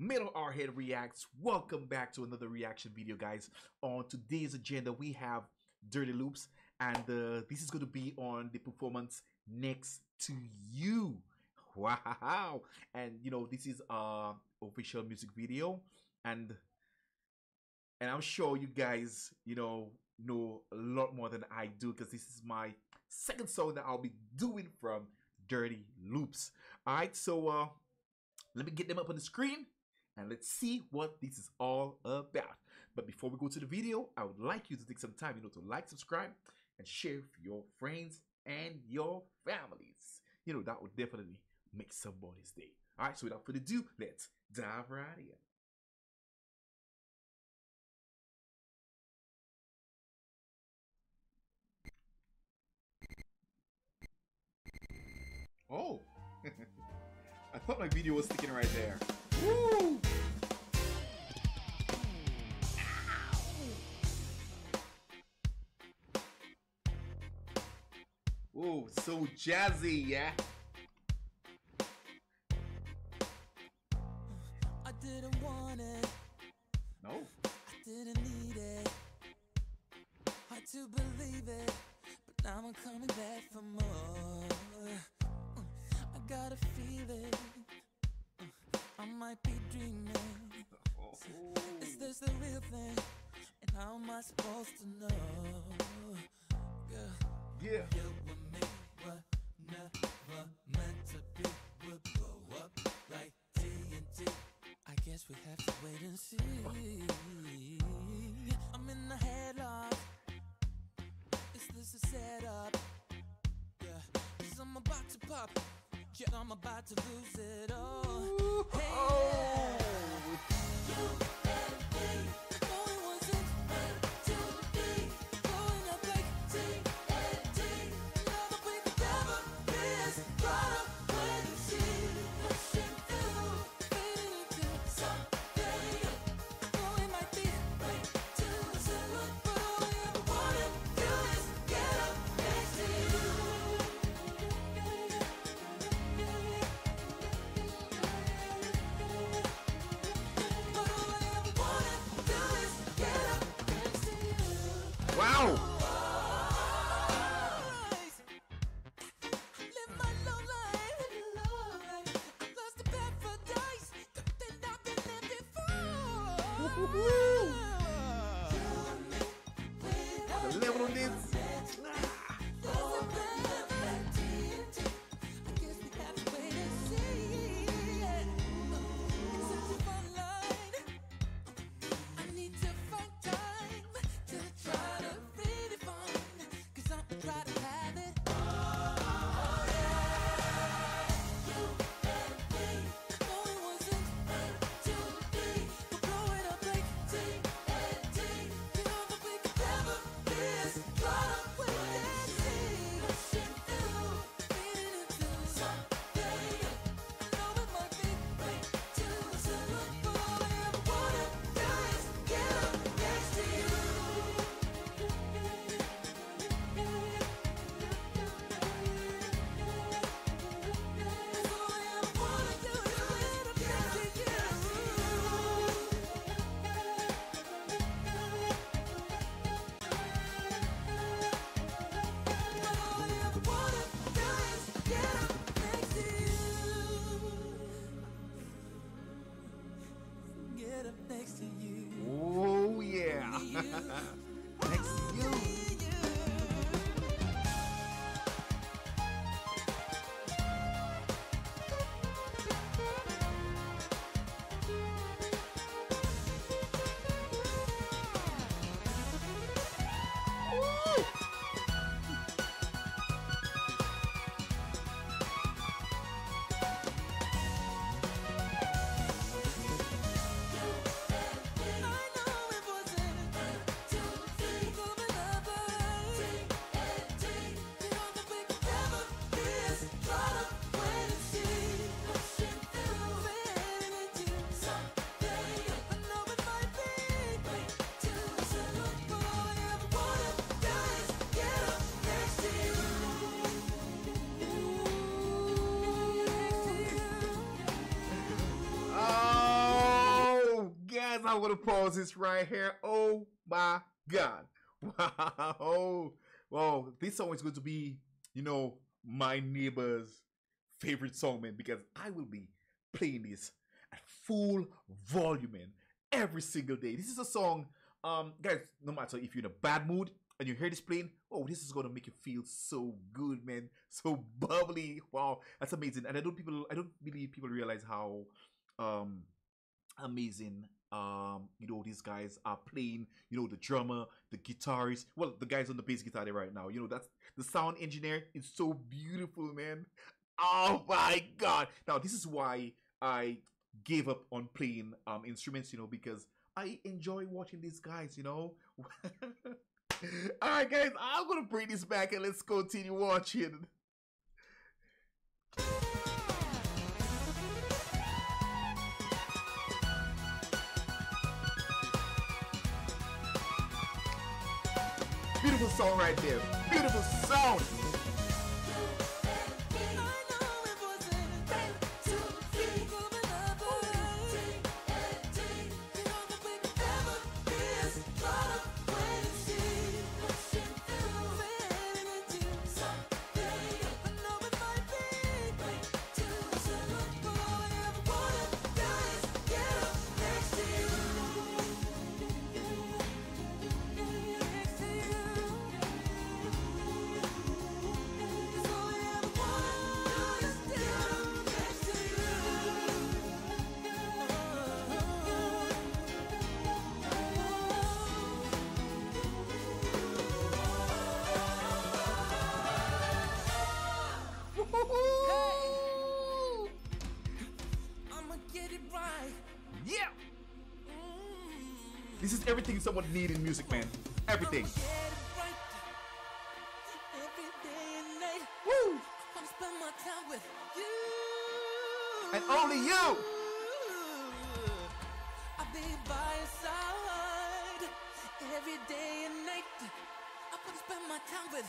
Metal R Head Reacts. Welcome back to another reaction video, guys. On today's agenda, we have Dirty Loops, and uh, this is going to be on the performance Next to You. Wow! And you know, this is a official music video, and and I'm sure you guys, you know, know a lot more than I do because this is my second song that I'll be doing from Dirty Loops. All right, so uh, let me get them up on the screen and let's see what this is all about. But before we go to the video, I would like you to take some time, you know, to like, subscribe, and share with your friends and your families. You know, that would definitely make somebody's day. All right, so without further ado, let's dive right in. Oh, I thought my video was sticking right there. Woo! Ooh, so jazzy, yeah? I didn't want it, No? I didn't need it. Hard to believe it, but now I'm coming back for more. Mm, I got a feeling mm, I might be dreaming. Oh. Is this the real thing? And how am I supposed to know? Girl, Yeah. See. I'm in the headlock. Is this a setup? Yeah, cause I'm about to pop. Yeah, I'm about to lose it all. Hey, Oh! You. you. guys, I'm gonna pause this right here. Oh my god. Wow. Well, this song is going to be, you know, my neighbor's favorite song, man, because I will be playing this at full volume, man, every single day. This is a song, um, guys, no matter if you're in a bad mood and you hear this playing, oh, this is gonna make you feel so good, man. So bubbly. Wow, that's amazing. And I don't people I don't believe people realize how um amazing um you know these guys are playing you know the drummer the guitarist. Well the guys on the bass guitar there right now. You know that's the sound engineer is so beautiful man. Oh my god. Now this is why i gave up on playing um instruments you know because i enjoy watching these guys you know. All right guys i'm gonna bring this back and let's continue watching beautiful song right there. Beautiful song everything someone need in music man everything I'ma get it right. Every day and. Woo! Wanna spend my time with you. and only you I'll be by your side every day and night. I wanna spend my time with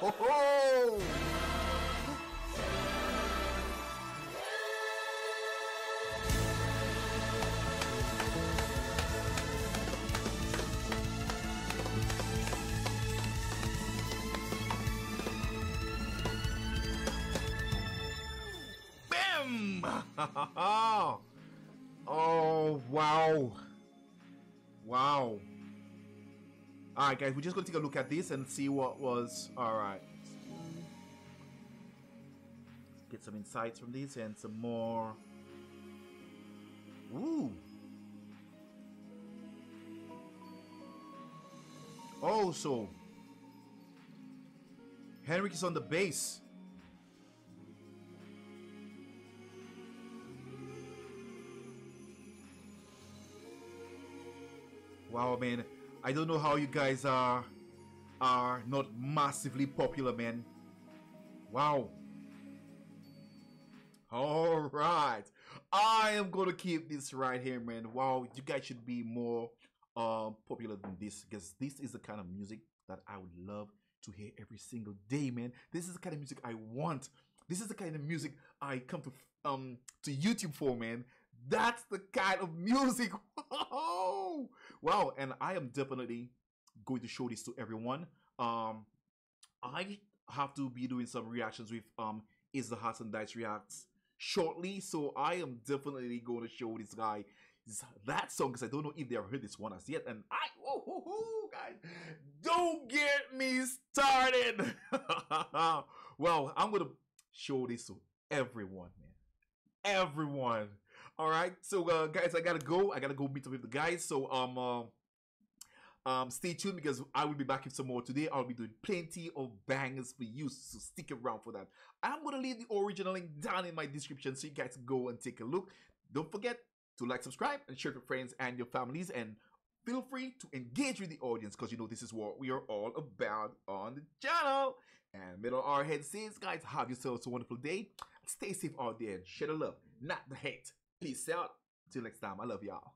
ho, ho, Alright guys, we're just gonna take a look at this and see what was alright. Get some insights from this and some more. Ooh. Oh, so Henrik is on the bass. Wow, man. I don't know how you guys are are not massively popular, man. Wow. All right. I am going to keep this right here, man. Wow, you guys should be more um popular than this because this is the kind of music that I would love to hear every single day, man. This is the kind of music I want. This is the kind of music I come to um to YouTube for, man. That's the kind of music. wow, and I am definitely going to show this to everyone. Um, I have to be doing some reactions with um Ace the Hearts and Dyce reacts shortly, so I am definitely going to show this guy that song because I don't know if they have heard this one as yet. And I, oh, oh, oh, guys, don't get me started. well, I'm gonna show this to everyone, man, everyone. All right, so uh, guys, I gotta go. I gotta go meet up with the guys. So um. Uh, um, stay tuned because I will be back with some more today. I'll be doing plenty of bangers for you, so stick around for that. I'm gonna leave the original link down in my description so you guys go and take a look. Don't forget to like, subscribe, and share with friends and your families. And feel free to engage with the audience because you know this is what we are all about on the channel. And Metal R Head says, guys, have yourselves a wonderful day. Stay safe out there and share the love, not the hate. Peace out. Till next time. I love y'all.